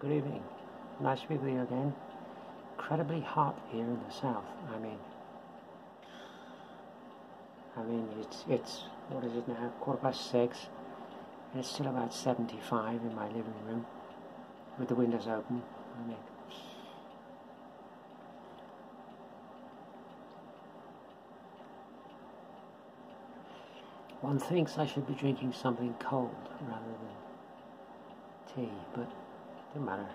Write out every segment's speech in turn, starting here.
Good evening. Nice to be with you again. Incredibly hot here in the south. I mean, I mean it's it's what is it now? Quarter past six. And it's still about 75 in my living room with the windows open. I mean, one thinks I should be drinking something cold rather than tea, but doesn't matter.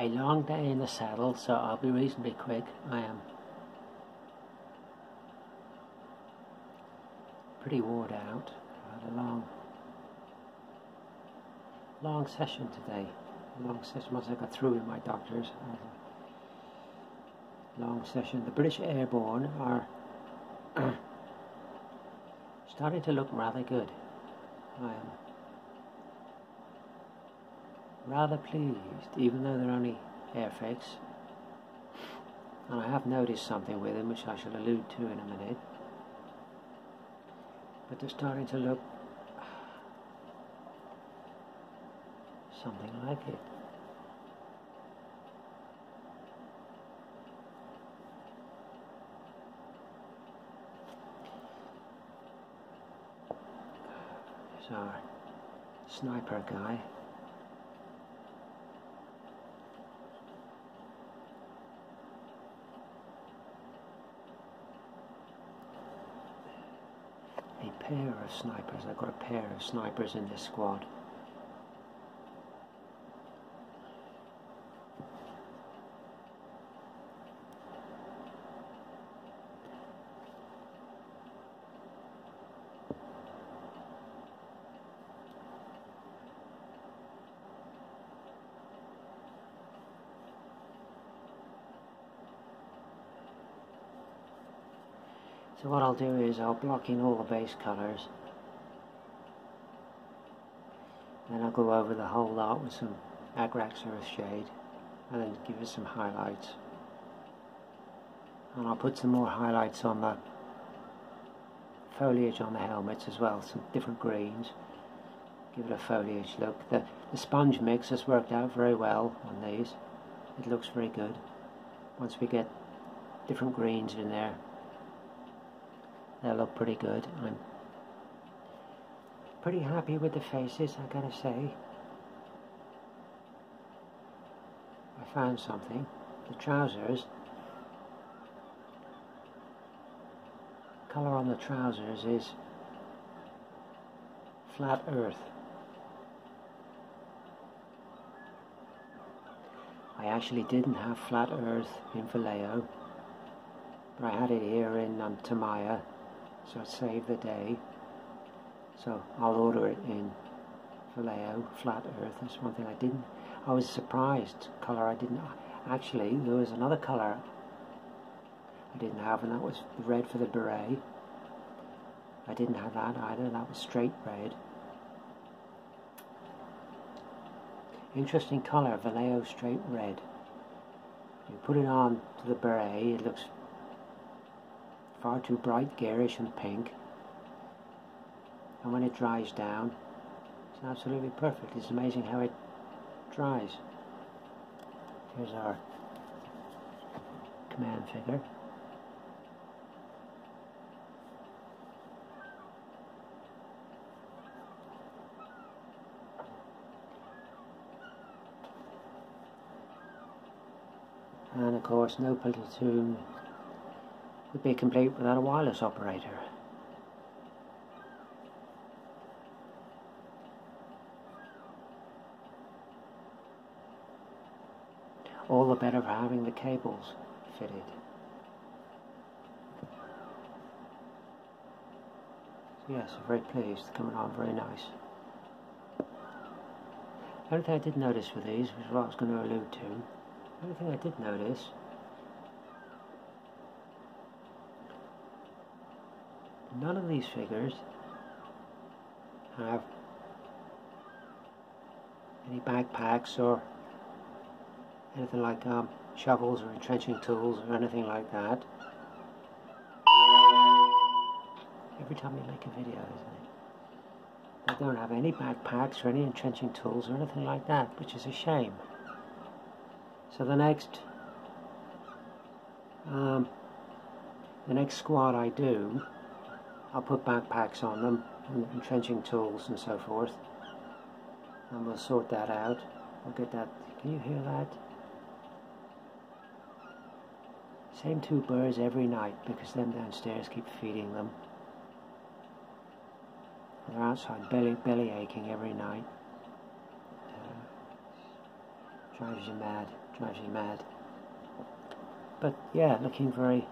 A long day in the saddle, so I'll be reasonably quick. I am pretty worn out. I had a long, long session today. A long session once I got through with my doctors. long session. The British Airborne are starting to look rather good. I am rather pleased, even though they're only airfix. And I have noticed something with them, which I shall allude to in a minute. But they're starting to look something like it. Our sniper guy. a pair of snipers. I've got a pair of snipers in this squad. So what I'll do is I'll block in all the base colours. Then I'll go over the whole lot with some Agrax Earth Shade and then give it some highlights. And I'll put some more highlights on the foliage on the helmets as well, some different greens. Give it a foliage look. The, the sponge mix has worked out very well on these. It looks very good. Once we get different greens in there, they look pretty good. I'm pretty happy with the faces, I gotta say. I found something. The trousers, colour on the trousers is flat earth. I actually didn't have flat earth in Vallejo, but I had it here in um, Tamiya so save the day. So I'll order it in Vallejo, flat earth. That's one thing I didn't. I was surprised. Colour I didn't. Actually, there was another colour I didn't have, and that was red for the beret. I didn't have that either. That was straight red. Interesting colour, Vallejo straight red. You put it on to the beret, it looks far too bright, garish and pink. And when it dries down, it's absolutely perfect. It's amazing how it dries. Here's our command figure. And of course, no platoon would be complete without a wireless operator. All the better for having the cables fitted. Yes, I'm very pleased, coming on very nice. The only thing I did notice with these, which is what I was going to allude to, the only thing I did notice none of these figures have any backpacks or anything like um, shovels or entrenching tools or anything like that. Every time you make a video, isn't it? they don't have any backpacks or any entrenching tools or anything like that, which is a shame. So the next um, the next squad I do, I'll put backpacks on them and entrenching tools and so forth. And we'll sort that out. We'll get that. Can you hear that? Same two birds every night because them downstairs keep feeding them. They're outside belly, belly aching every night. Uh, drives you mad, drives you mad. But yeah, looking very,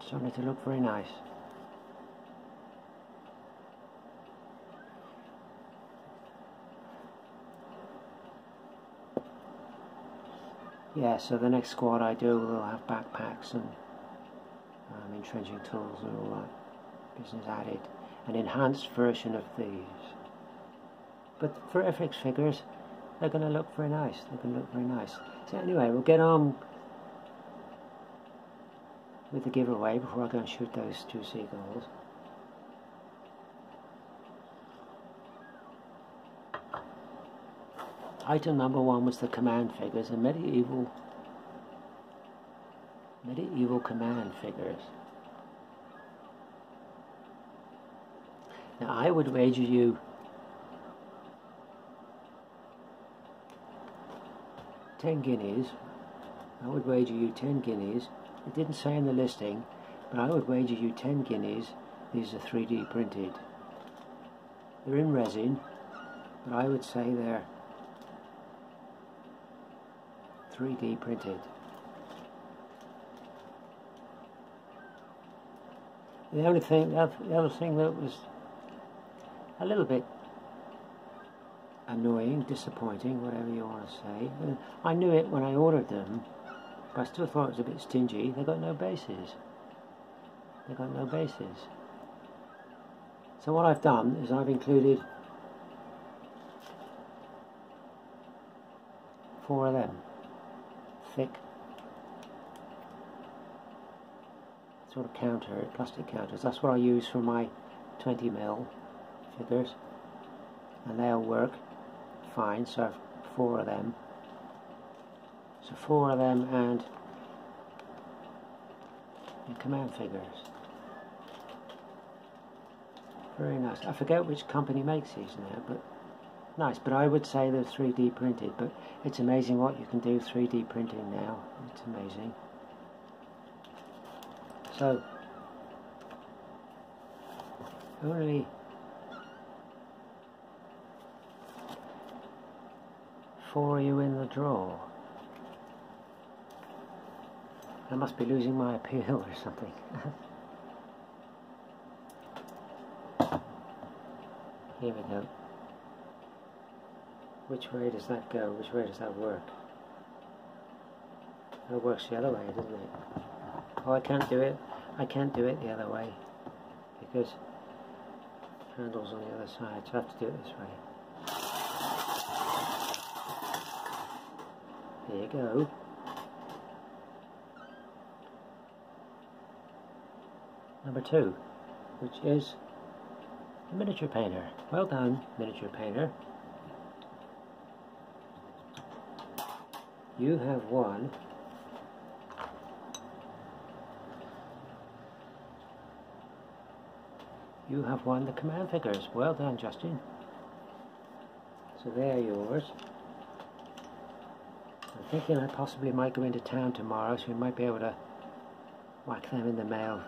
starting to look very nice. Yeah, so the next squad I do will have backpacks and um, entrenching tools and all that business added. An enhanced version of these. But for Airfix figures, they're going to look very nice. They're going to look very nice. So anyway, we'll get on with the giveaway before I go and shoot those two seagulls. Item number one was the command figures, and medieval medieval command figures. Now I would wager you ten guineas. I would wager you ten guineas it didn't say in the listing, but I would wager you 10 guineas these are 3D printed. They're in resin, but I would say they're 3D printed. The only thing, the other thing that was a little bit annoying, disappointing, whatever you want to say, uh, I knew it when I ordered them, but I still thought it was a bit stingy. They got no bases. They got no bases. So what I've done is I've included four of them, thick, sort of counter, plastic counters. That's what I use for my 20 mil figures, and they'll work fine. So I've four of them. So four of them and, and command figures. Very nice. I forget which company makes these now, but nice. But I would say they're 3D printed, but it's amazing what you can do 3D printing now. It's amazing. So, only four you in the draw. I must be losing my appeal or something. Here we go. Which way does that go? Which way does that work? It works the other way, doesn't it? Oh, I can't do it. I can't do it the other way because handle's on the other side, so I have to do it this way. There you go. number two, which is miniature painter. Well done, miniature painter. You have won You have won the command figures. Well done, Justin. So they are yours. I'm thinking I possibly might go into town tomorrow, so we might be able to whack them in the mail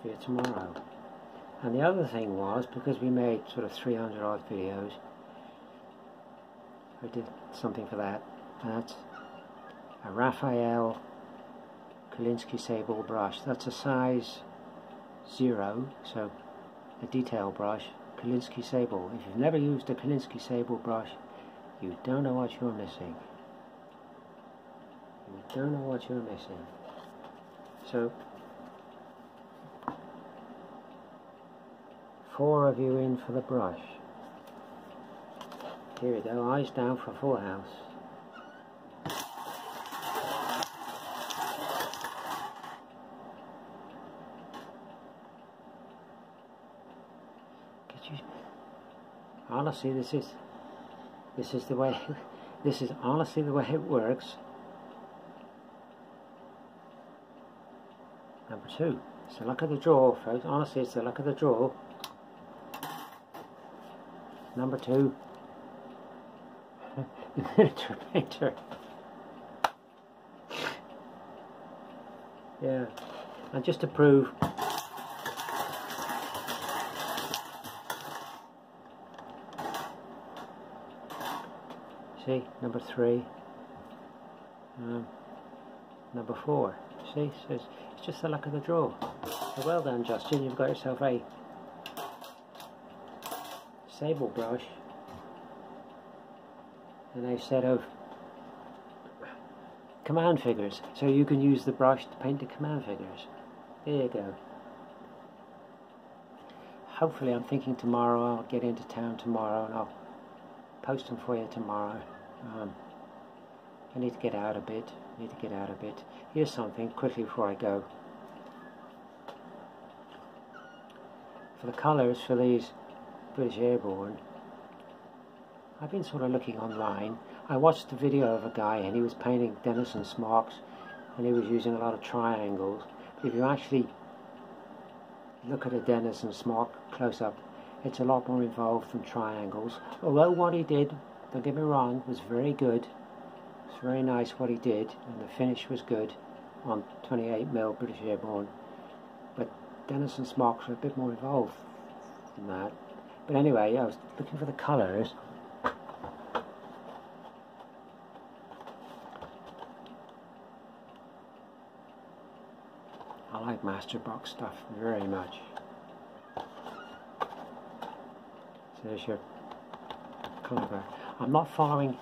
for you tomorrow. And the other thing was, because we made sort of 300 odd videos, I did something for that, that's a Raphael Kolinsky Sable brush. That's a size zero, so a detail brush, Kolinsky Sable. If you've never used a Kolinsky Sable brush, you don't know what you're missing. You don't know what you're missing. So four of you in for the brush. Here we go, eyes down for full house. Did you? Honestly, this is this is the way. This is honestly the way it works. Number two. It's the luck of the draw, folks. Honestly, it's the luck of the draw. Number two. miniature painter. Yeah. And just to prove See, number three. Um, number four. See, so it's, it's just the luck of the draw. So well done, Justin. You've got yourself a sable brush and a set of command figures. So you can use the brush to paint the command figures. There you go. Hopefully I'm thinking tomorrow I'll get into town tomorrow and I'll post them for you tomorrow. Um, I need to get out a bit. I need to get out a bit. Here's something quickly before I go. For the colours for these British Airborne, I've been sort of looking online. I watched a video of a guy and he was painting Denison smocks and he was using a lot of triangles. If you actually look at a Denison smock close up, it's a lot more involved than triangles. Although what he did, don't get me wrong, was very good. It's very nice what he did, and the finish was good on 28mm British Airborne. But Denison smocks are a bit more involved than that. But anyway, I was looking for the colours. I like Masterbox stuff very much. So there's your colour I'm not following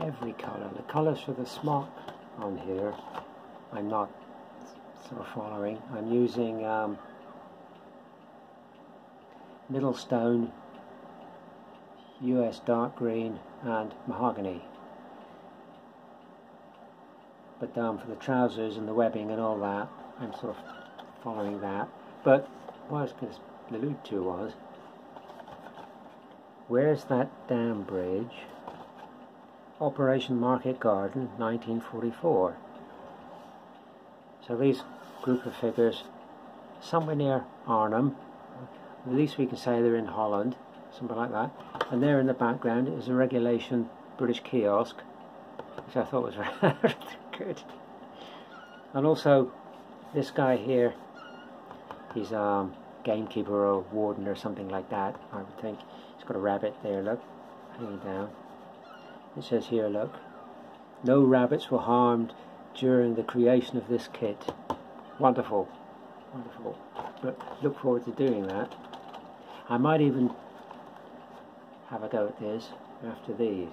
every colour. The colours for the smock on here I'm not sort of following. I'm using um, Middlestone, US dark green and mahogany. But down for the trousers and the webbing and all that, I'm sort of following that. But what I was going to allude to was Where's that dam bridge? Operation Market Garden, 1944. So these group of figures, somewhere near Arnhem, at least we can say they're in Holland, something like that. And there in the background is a regulation British kiosk, which I thought was very good. And also, this guy here, he's a gamekeeper or warden or something like that, I would think. Got a rabbit there, look, hanging down. It says here, look, no rabbits were harmed during the creation of this kit. Wonderful, wonderful. But look forward to doing that. I might even have a go at this after these.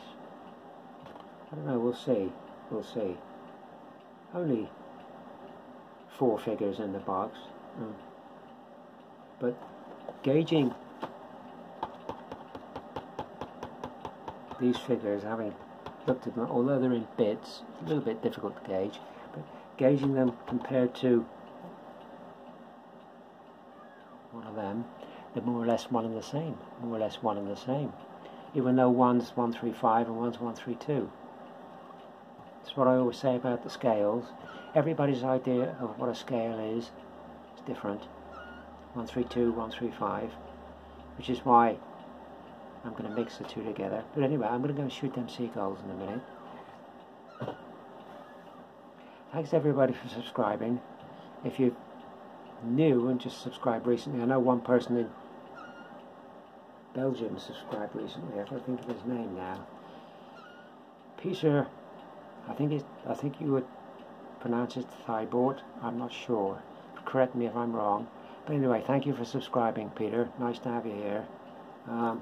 I don't know, we'll see, we'll see. Only four figures in the box. Mm. But gauging these figures, having looked at them, although they're in bits, a little bit difficult to gauge, but gauging them compared to one of them, they're more or less one and the same, more or less one and the same, even though one's 135 and one's 132. That's what I always say about the scales. Everybody's idea of what a scale is is different. 132, 135, which is why I'm going to mix the two together. But anyway, I'm going to go shoot them seagulls in a minute. Thanks everybody for subscribing. If you're new and just subscribed recently, I know one person in Belgium subscribed recently. I can't think of his name now. Peter, I think it, I think you would pronounce it Thibort. I'm not sure. Correct me if I'm wrong. But anyway, thank you for subscribing, Peter. Nice to have you here. Um,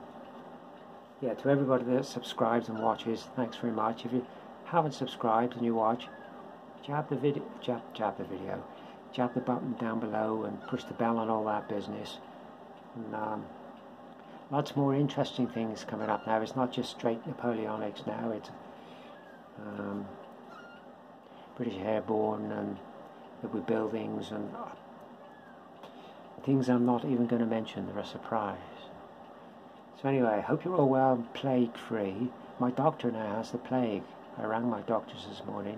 yeah, to everybody that subscribes and watches, thanks very much. If you haven't subscribed and you watch, jab the video, jab, jab the video, jab the button down below and push the bell and all that business. And, um, lots more interesting things coming up now. It's not just straight Napoleonics now. It's um, British Airborne and the buildings and things I'm not even going to mention, they're a surprise. So anyway, I hope you're all well plague free. My doctor now has the plague. I rang my doctors this morning.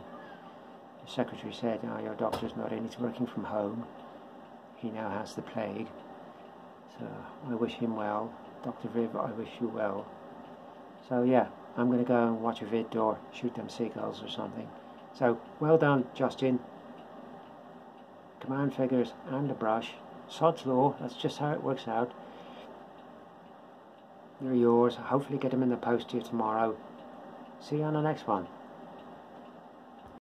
The secretary said, oh, your doctor's not in, he's working from home. He now has the plague. So I wish him well. Dr. Viv, I wish you well. So yeah, I'm going to go and watch a vid or shoot them seagulls or something. So well done, Justin. Command figures and a brush. Sod's law, that's just how it works out. They're yours. Hopefully get them in the post to you tomorrow. See you on the next one.